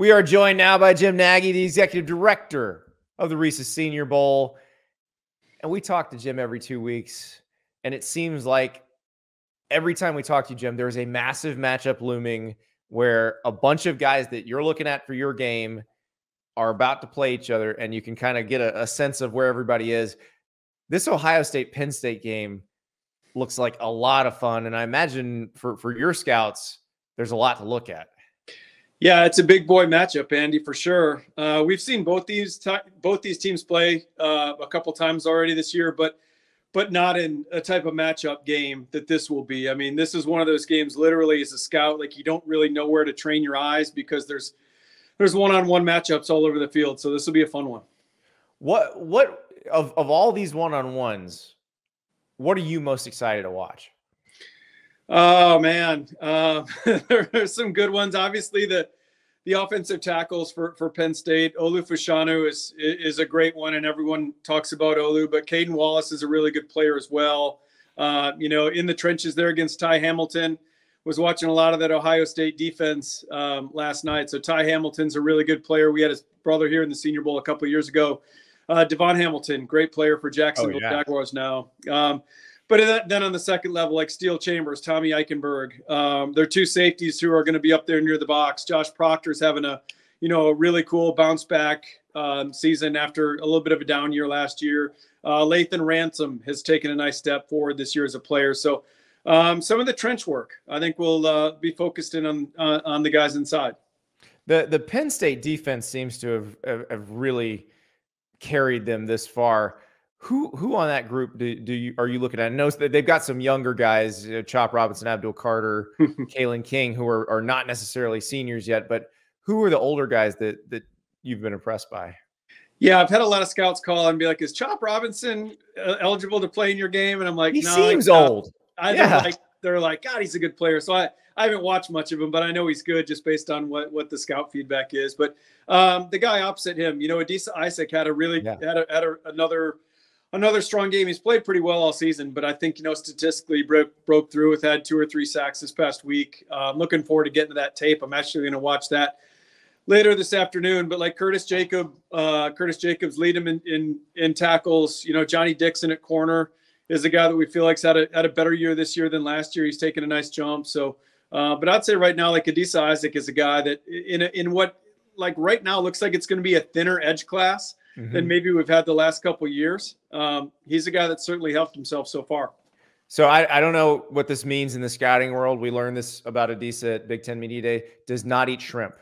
We are joined now by Jim Nagy, the executive director of the Reese's Senior Bowl. And we talk to Jim every two weeks. And it seems like every time we talk to you, Jim, there's a massive matchup looming where a bunch of guys that you're looking at for your game are about to play each other. And you can kind of get a, a sense of where everybody is. This Ohio State Penn State game looks like a lot of fun. And I imagine for, for your scouts, there's a lot to look at. Yeah, it's a big boy matchup, Andy, for sure. Uh, we've seen both these t- both these teams play uh, a couple times already this year, but but not in a type of matchup game that this will be. I mean, this is one of those games. Literally, as a scout, like you don't really know where to train your eyes because there's there's one-on-one matchups all over the field. So this will be a fun one. What what of of all these one-on-ones? What are you most excited to watch? Oh man, uh, there are some good ones. Obviously, the the offensive tackles for for Penn State, Olu Fashanu is is a great one, and everyone talks about Olu. But Caedan Wallace is a really good player as well. Uh, you know, in the trenches there against Ty Hamilton. Was watching a lot of that Ohio State defense um, last night. So Ty Hamilton's a really good player. We had his brother here in the Senior Bowl a couple years ago. Uh, Davon Hamilton, great player for Jacksonville oh, yeah. Jaguars now. Um, but then on the second level, like Steele Chambers, Tommy Eichenberg, um, they're two safeties who are going to be up there near the box. Josh Proctor's having a, you know, a really cool bounce back um, season after a little bit of a down year last year. Uh, Lathan Ransom has taken a nice step forward this year as a player. So um, some of the trench work, I think, will uh, be focused in on uh, on the guys inside. The the Penn State defense seems to have have really carried them this far. Who who on that group do, do you are you looking at? I know that they've got some younger guys, you know, Chop Robinson, Abdul Carter, Kalen King, who are, are not necessarily seniors yet, but who are the older guys that that you've been impressed by? Yeah, I've had a lot of scouts call and be like, "Is Chop Robinson uh, eligible to play in your game?" And I'm like, "He no, seems old." I, yeah. like they're like, "God, he's a good player." So I I haven't watched much of him, but I know he's good just based on what what the scout feedback is. But um, the guy opposite him, you know, Adisa Isaac had a really yeah. had a, had a, another another strong game. He's played pretty well all season, but I think you know statistically broke broke through with had two or three sacks this past week. Uh, I'm looking forward to getting to that tape. I'm actually going to watch that later this afternoon. But like Curtis Jacob, uh, Curtis Jacobs lead him in, in in tackles. You know Johnny Dixon at corner is a guy that we feel like's had a had a better year this year than last year. He's taken a nice jump. So, uh, but I'd say right now like Adisa Isaac is a guy that in a, in what like right now looks like it's going to be a thinner edge class mm-hmm. than maybe we've had the last couple years. Um, he's a guy that certainly helped himself so far. So I, I don't know what this means in the scouting world. We learned this about Adisa at Big Ten Media Day. Does not eat shrimp.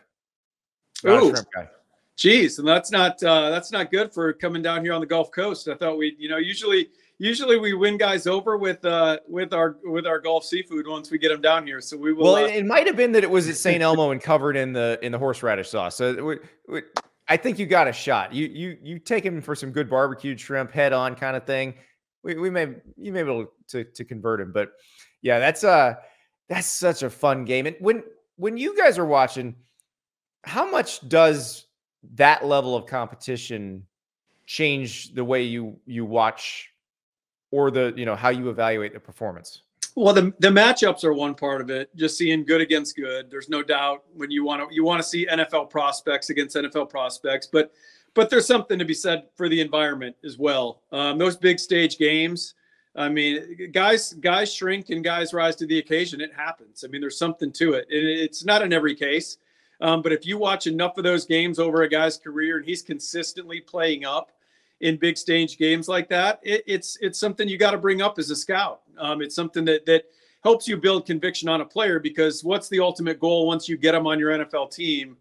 Not Ooh. shrimp guy. Jeez, and that's not uh, that's not good for coming down here on the Gulf Coast. I thought we, you know, usually usually we win guys over with uh with our with our Gulf seafood once we get them down here. So we will. Well, uh, it, it might have been that it was at St. Elmo and covered in the in the horseradish sauce. So we, we, I think you got a shot. You you you take him for some good barbecued shrimp, head on kind of thing. We, we may you may be able to to convert him, but yeah, that's uh that's such a fun game. And when when you guys are watching, how much does that level of competition change the way you you watch or the you know how you evaluate the performance? Well, the, the matchups are one part of it. Just seeing good against good. There's no doubt when you want to you want to see NFL prospects against NFL prospects, but but there's something to be said for the environment as well. Um, those big stage games. I mean, guys guys shrink and guys rise to the occasion. It happens. I mean, there's something to it. it it's not in every case, um, but if you watch enough of those games over a guy's career and he's consistently playing up in big stage games like that, it, it's it's something you got to bring up as a scout. Um, it's something that that helps you build conviction on a player because what's the ultimate goal once you get them on your NFL team?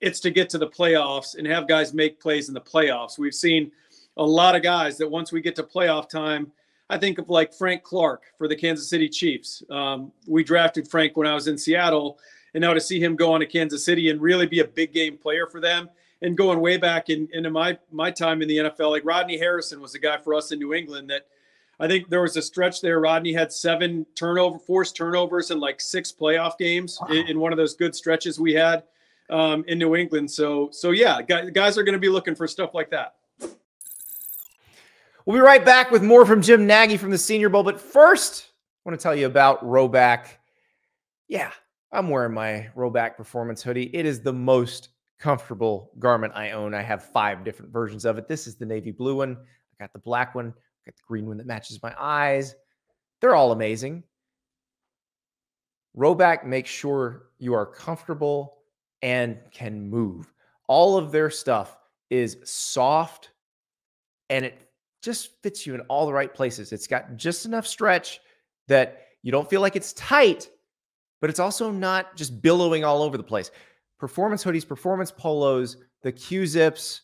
It's to get to the playoffs and have guys make plays in the playoffs. We've seen a lot of guys that once we get to playoff time, I think of like Frank Clark for the Kansas City Chiefs. Um, we drafted Frank when I was in Seattle, and now to see him go on to Kansas City and really be a big game player for them and going way back in, into my my time in the NFL, like Rodney Harrison was a guy for us in New England that I think there was a stretch there. Rodney had seven turnover, forced turnovers in like six playoff games wow. in, in, one of those good stretches we had um, in New England. So so yeah, guys are going to be looking for stuff like that. We'll be right back with more from Jim Nagy from the Senior Bowl. But first, I want to tell you about Rhoback. Yeah, I'm wearing my Rhoback performance hoodie. It is the most comfortable garment I own. I have five different versions of it. This is the navy blue one. I got the black one. I got the green one that matches my eyes. They're all amazing. Rhoback makes sure you are comfortable and can move. All of their stuff is soft and it just fits you in all the right places. It's got just enough stretch that you don't feel like it's tight, but it's also not just billowing all over the place. Performance hoodies, performance polos, the Q zips,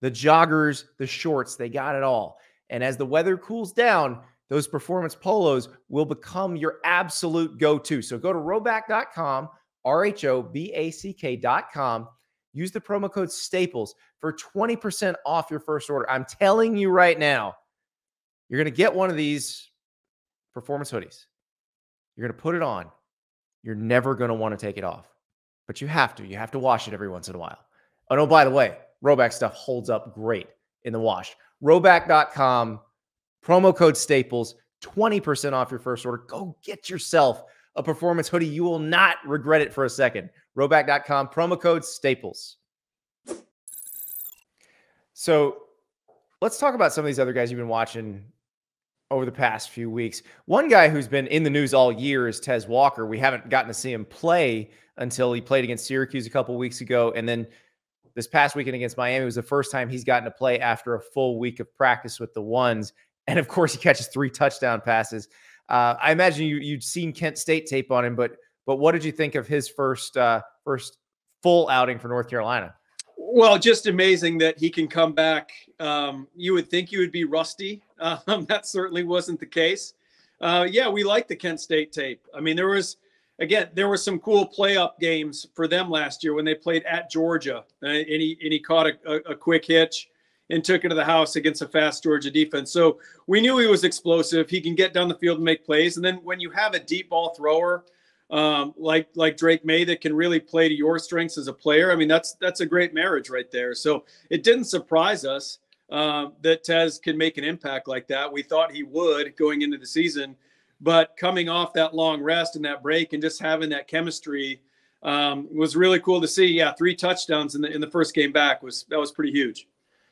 the joggers, the shorts, they got it all. And as the weather cools down, those performance polos will become your absolute go to. So go to rhoback.com, R H O B A C K.com. Use the promo code STAPLES for 20% off your first order. I'm telling you right now, you're going to get one of these performance hoodies. You're going to put it on. You're never going to want to take it off, but you have to. You have to wash it every once in a while. Oh, no, by the way, Rhoback stuff holds up great in the wash. Rhoback.com, promo code Staples, 20% off your first order. Go get yourself a performance hoodie. You will not regret it for a second. Rhoback.com, promo code Staples. So let's talk about some of these other guys you've been watching over the past few weeks. One guy who's been in the news all year is Tez Walker. We haven't gotten to see him play until he played against Syracuse a couple weeks ago. And then this past weekend against Miami was the first time he's gotten to play after a full week of practice with the ones. And of course, he catches three touchdown passes. Uh, I imagine you you'd seen Kent State tape on him, but but what did you think of his first uh, first full outing for North Carolina? Well, just amazing that he can come back. Um, you would think he would be rusty. Um, that certainly wasn't the case. Uh, yeah, we like the Kent State tape. I mean, there was again there were some cool play games for them last year when they played at Georgia, uh, and he and he caught a, a, a quick hitch and took it to the house against a fast Georgia defense. So we knew he was explosive. He can get down the field and make plays. And then when you have a deep ball thrower um, like like Drake Maye that can really play to your strengths as a player, I mean that's that's a great marriage right there. So it didn't surprise us uh, that Tez can make an impact like that. We thought he would going into the season, but coming off that long rest and that break and just having that chemistry um, was really cool to see. Yeah, three touchdowns in the in the first game back was that was pretty huge.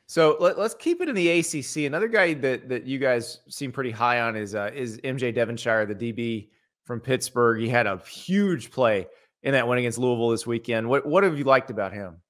So let, us keep it in the ACC. Another guy that that you guys seem pretty high on is uh, is MJ Devonshire, the DB from Pittsburgh. He had a huge play in that win against Louisville this weekend. What what have you liked about him?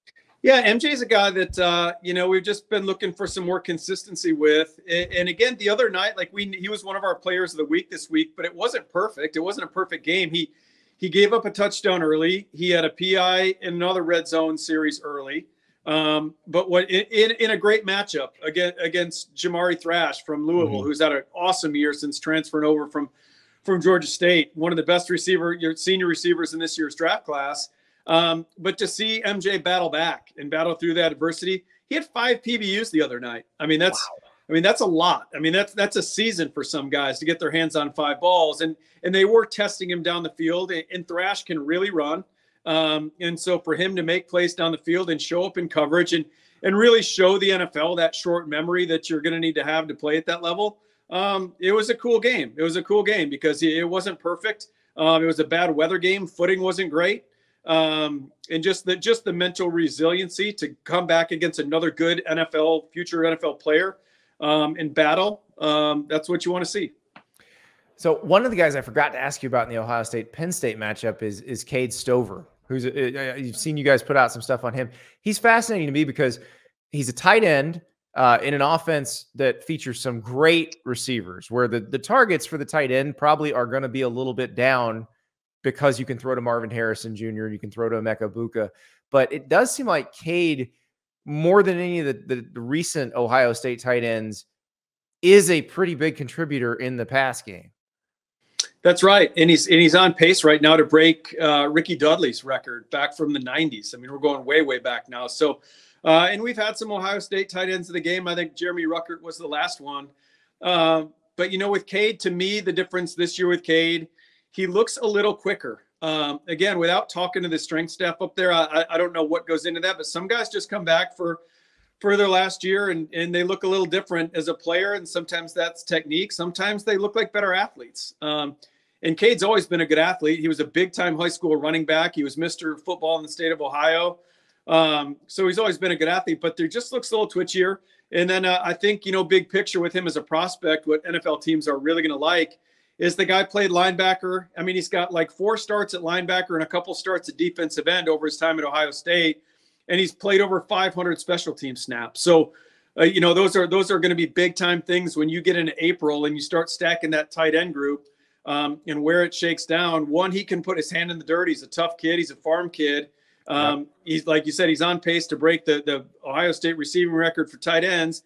Yeah, MJ is a guy that uh, you know we've just been looking for some more consistency with. And, and, again, the other night, like we, he was one of our players of the week this week, but it wasn't perfect. It wasn't a perfect game. He he gave up a touchdown early. He had a PI in another red zone series early. Um, but what in, in a great matchup against against Jamari Thrash from Louisville, mm-hmm. who's had an awesome year since transferring over from from Georgia State, one of the best receiver, your senior receivers in this year's draft class. Um, but to see MJ battle back and battle through that adversity, he had five PBUs the other night. I mean, that's wow. I mean, that's a lot. I mean, that's that's a season for some guys to get their hands on five balls, and and they were testing him down the field. And, and Thrash can really run. Um, and so for him to make plays down the field and show up in coverage and and really show the NFL that short memory that you're going to need to have to play at that level, um, it was a cool game. It was a cool game because it wasn't perfect. Um, it was a bad weather game. Footing wasn't great, um, and just the just the mental resiliency to come back against another good NFL future NFL player um, in battle. Um, that's what you want to see. So one of the guys I forgot to ask you about in the Ohio State Penn State matchup is is Cade Stover who's a, you've seen you guys put out some stuff on him. He's fascinating to me because he's a tight end uh, in an offense that features some great receivers, where the the targets for the tight end probably are going to be a little bit down because you can throw to Marvin Harrison Jr. you can throw to Emeka Egbuka. But it does seem like Cade, more than any of the, the, the recent Ohio State tight ends, is a pretty big contributor in the pass game. That's right, and he's and he's on pace right now to break uh, Rickey Dudley's record back from the '90s. I mean, we're going way way back now. So, uh, and we've had some Ohio State tight ends of the game. I think Jeremy Ruckert was the last one. Uh, but you know, with Cade, to me, the difference this year with Cade, he looks a little quicker. Um, again, without talking to the strength staff up there, I, I don't know what goes into that, but some guys just come back for their last year and, and they look a little different as a player. And sometimes that's technique. Sometimes they look like better athletes. Um, and Cade's always been a good athlete. He was a big time high school running back. He was Mr. Football in the state of Ohio. Um, so he's always been a good athlete, but there just looks a little twitchier. And then uh, I think, you know, big picture with him as a prospect, what NFL teams are really going to like is the guy played linebacker. I mean, he's got like four starts at linebacker and a couple starts at defensive end over his time at Ohio State, and he's played over 500 special team snaps. So, uh, you know, those are those are going to be big time things when you get into April and you start stacking that tight end group um, and where it shakes down. One, he can put his hand in the dirt. He's a tough kid. He's a farm kid. Um, yep. He's like you said, he's on pace to break the the Ohio State receiving record for tight ends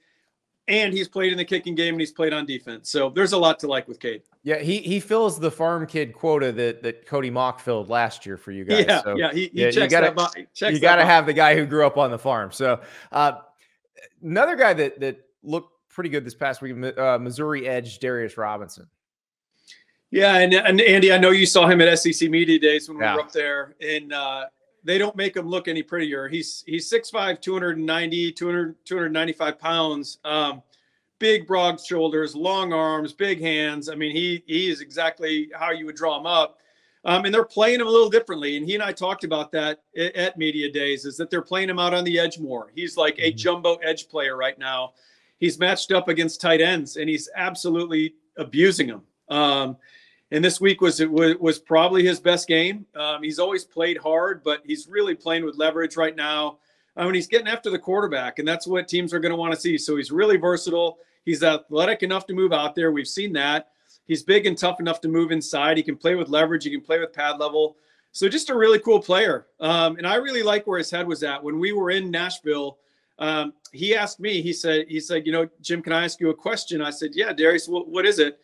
and he's played in the kicking game and he's played on defense. So there's a lot to like with Cade. Yeah, he he fills the farm kid quota that that Cody Mauch filled last year for you guys. Yeah, so, yeah, he, he yeah, you gotta, you gotta have the guy who grew up on the farm. So uh, another guy that that looked pretty good this past week, uh, Missouri edge Darius Robinson. Yeah, and, and Andy, I know you saw him at SEC Media Days when we yeah. were up there, and uh, they don't make him look any prettier. He's he's 6'5, 290, 200, 295 pounds. Um, big broad shoulders, long arms, big hands. I mean, he he is exactly how you would draw him up. Um, and they're playing him a little differently. And he and I talked about that at, at media days. Is that they're playing him out on the edge more. He's like a mm-hmm. jumbo edge player right now. He's matched up against tight ends, and he's absolutely abusing them. Um, and this week was was, was probably his best game. Um, he's always played hard, but he's really playing with leverage right now. I mean, he's getting after the quarterback, and that's what teams are going to want to see. So he's really versatile. He's athletic enough to move out there. We've seen that. He's big and tough enough to move inside. He can play with leverage. He can play with pad level. So just a really cool player. Um, and I really like where his head was at when we were in Nashville. Um, he asked me. He said, "He said, you know, Jim, can I ask you a question?" I said, "Yeah, Darius. what, what is it?"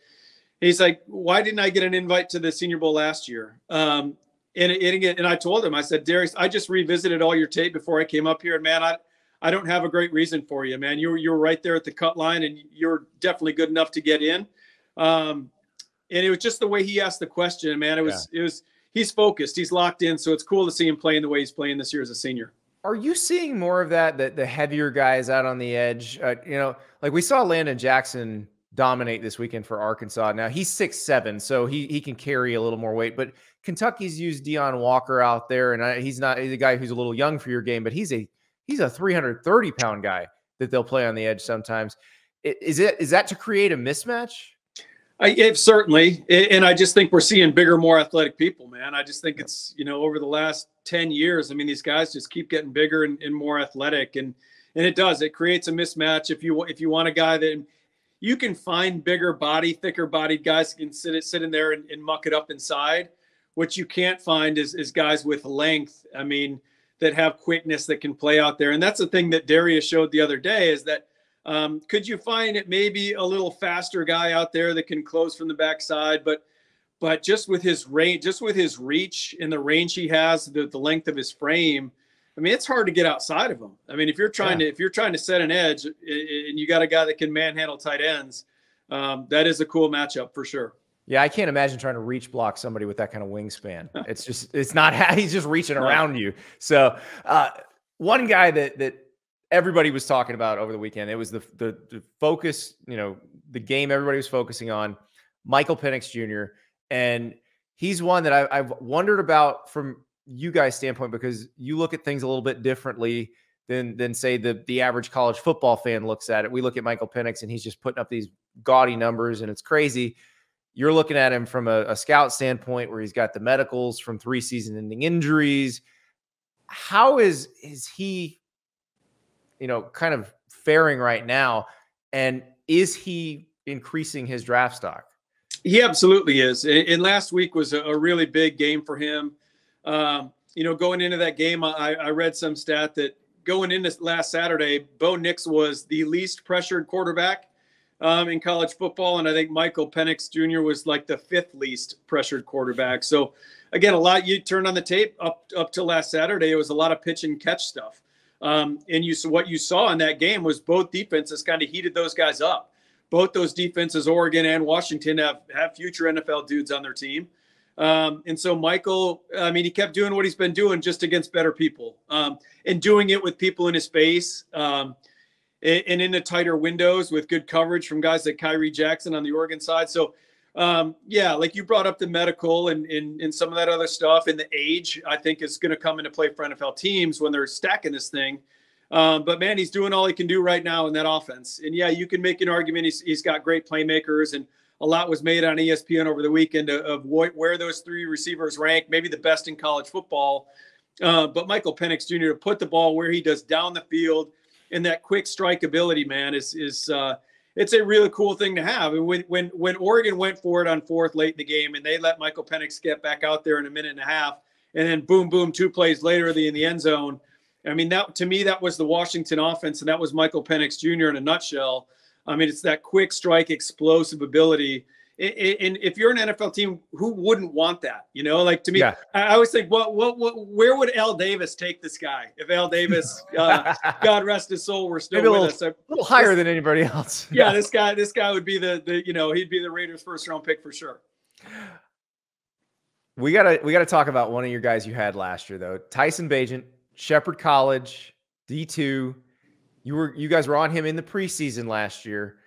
He's like, why didn't I get an invite to the Senior Bowl last year? Um, and, and, and I told him, I said, Darius, I just revisited all your tape before I came up here, and man, I I don't have a great reason for you, man. You're you're right there at the cut line, and you're definitely good enough to get in. Um, and it was just the way he asked the question, man. It was yeah. it was he's focused, he's locked in, so it's cool to see him playing the way he's playing this year as a senior. Are you seeing more of that? That the heavier guys out on the edge, uh, you know, like we saw Landon Jackson dominate this weekend for Arkansas. Now he's six seven, so he he can carry a little more weight. But Kentucky's used Deone Walker out there, and I, he's not he's a guy who's a little young for your game, but he's a he's a 330 pound guy that they'll play on the edge sometimes. Is it is that to create a mismatch? I, it, certainly, and I just think we're seeing bigger, more athletic people, man. I just think it's you know over the last ten years. I mean, these guys just keep getting bigger and, and more athletic, and and it does. It creates a mismatch if you if you want a guy that you can find bigger body, thicker bodied guys can sit sit in there and, and muck it up inside. What you can't find is is guys with length. I mean, that have quickness that can play out there. And that's the thing that Darius showed the other day is that um, could you find it maybe a little faster guy out there that can close from the backside, but but just with his range, just with his reach and the range he has, the, the length of his frame, I mean, it's hard to get outside of them. I mean, if you're trying yeah. to if you're trying to set an edge and you got a guy that can manhandle tight ends, um, that is a cool matchup for sure. Yeah, I can't imagine trying to reach block somebody with that kind of wingspan. It's just it's not he's just reaching around you. So uh, one guy that that everybody was talking about over the weekend, it was the, the the focus, you know, the game everybody was focusing on, Michael Penix Jr. And he's one that I, I've wondered about from you guys' standpoint because you look at things a little bit differently than than say the the average college football fan looks at it. We look at Michael Penix and he's just putting up these gaudy numbers and it's crazy. You're looking at him from a, a scout standpoint where he's got the medicals from three season-ending injuries. How is is he, you know, kind of faring right now? And is he increasing his draft stock? He absolutely is. And last week was a really big game for him. Um, you know, going into that game, I, I read some stat that going into last Saturday, Bo Nix was the least pressured quarterback um, in college football, and I think Michael Penix Jr. was like the fifth least pressured quarterback. So, again, a lot. You turned on the tape up up to last Saturday. It was a lot of pitch and catch stuff, um, and you so what you saw in that game was both defenses kind of heated those guys up. Both those defenses, Oregon and Washington, have have future NFL dudes on their team. Um, and so Michael, I mean, he kept doing what he's been doing just against better people um, and doing it with people in his space um, and, in the tighter windows with good coverage from guys like Khyree Jackson on the Oregon side. So um, yeah, like you brought up the medical and, and and some of that other stuff, and the age I think is going to come into play for NFL teams when they're stacking this thing. Um, but man, he's doing all he can do right now in that offense. And yeah, you can make an argument he's, he's got great playmakers, and a lot was made on ESPN over the weekend of, where those three receivers rank, maybe the best in college football. Uh, but Michael Penix Jr. to put the ball where he does down the field and that quick strike ability, man, is is uh, it's a really cool thing to have. And when when when Oregon went for it on fourth late in the game, and they let Michael Penix get back out there in a minute and a half, and then boom, boom, two plays later, the in the end zone. I mean, that to me, that was the Washington offense, and that was Michael Penix Jr. in a nutshell. I mean, it's that quick strike, explosive ability. And if you're an NFL team, who wouldn't want that? You know, like to me, yeah. I always think, what, what, what, where would Al Davis take this guy if Al Davis, uh, God rest his soul, were still Maybe with a little, us? A little higher this, than anybody else. Yeah, this guy, this guy would be the, the, you know, he'd be the Raiders' first round pick for sure. We gotta, we gotta talk about one of your guys you had last year though, Tyson Bagent, Shepherd College, D two. You were, you guys were on him in the preseason last year.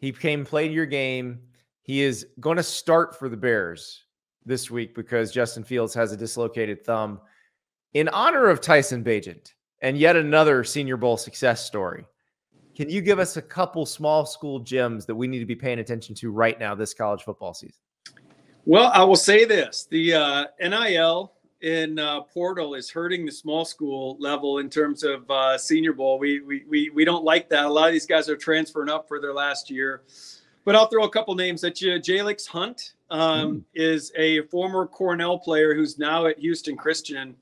He came, played your game he is going to start for the Bears this week because Justin Fields has a dislocated thumb. In honor of Tyson Bagent and yet another Senior Bowl success story, can you give us a couple small school gems that we need to be paying attention to right now this college football season? Well, I will say this: the uh, NIL in uh, portal is hurting the small school level in terms of uh, Senior Bowl. We, we we we don't like that. A lot of these guys are transferring up for their last year. But I'll throw a couple names at you. Jalyx Hunt um, mm. is a former Cornell player who's now at Houston Christian.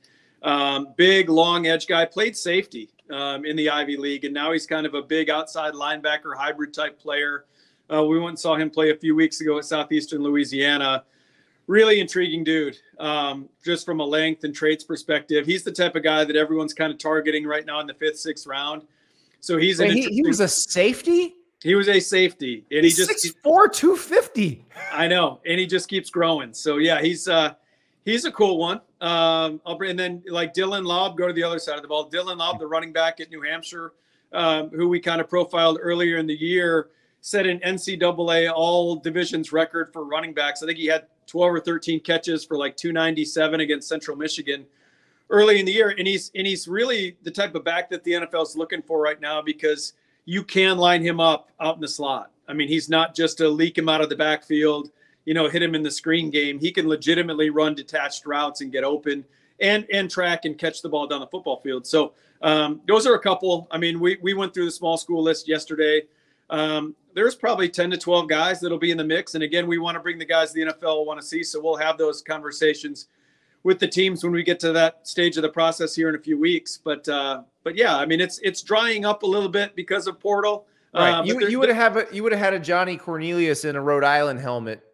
Um, big, long edge guy, played safety um, in the Ivy League, and now he's kind of a big outside linebacker hybrid type player. Uh, we went and saw him play a few weeks ago at Southeastern Louisiana. Really intriguing dude, um, just from a length and traits perspective. He's the type of guy that everyone's kind of targeting right now in the fifth, sixth round. So he's Wait, he, he was a safety. He was a safety, and he's he just six four two fifty. I know, and he just keeps growing. So yeah, he's uh he's a cool one. Um, I'll bring and then like Dylan Laube, go to the other side of the ball. Dylan Laube, the running back at New Hampshire, um, who we kind of profiled earlier in the year, set an NCAA all divisions record for running backs. I think he had 12 or 13 catches for like 297 against Central Michigan early in the year, and he's and he's really the type of back that the NFL is looking for right now because you can line him up out in the slot. I mean, he's not just to leak him out of the backfield, you know, hit him in the screen game. He can legitimately run detached routes and get open and and track and catch the ball down the football field. So um, those are a couple. I mean, we we went through the small school list yesterday. Um, there's probably 10 to 12 guys that'll be in the mix. And again, we want to bring the guys the NFL want to see. So we'll have those conversations with the teams when we get to that stage of the process here in a few weeks. But uh, but yeah, I mean it's it's drying up a little bit because of portal. Right. Uh, you you would have a, you would have had a Johnny Cornelius in a Rhode Island helmet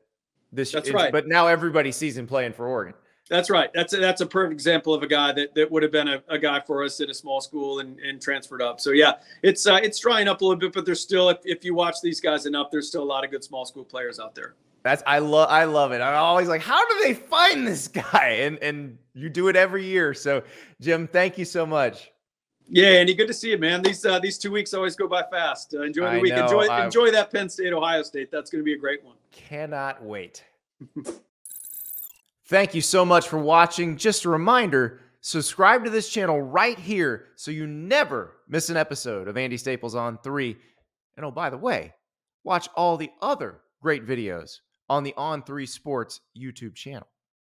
this That's right. But now everybody sees him playing for Oregon. That's right. That's a, that's a perfect example of a guy that, that would have been a, a guy for us at a small school and, and transferred up. So yeah, it's uh, it's drying up a little bit, but there's still if, if you watch these guys enough, there's still a lot of good small school players out there. That's I love I love it. I'm always like, how do they find this guy? And and you do it every year. So Jim, thank you so much. Yeah, Andy, good to see you, man. These uh, these two weeks always go by fast. Uh, enjoy the I week. Know, enjoy I'm... enjoy that Penn State Ohio State. That's going to be a great one. Cannot wait. Thank you so much for watching. Just a reminder, subscribe to this channel right here so you never miss an episode of Andy Staples on 3. And oh by the way, watch all the other great videos on the On3 Sports YouTube channel.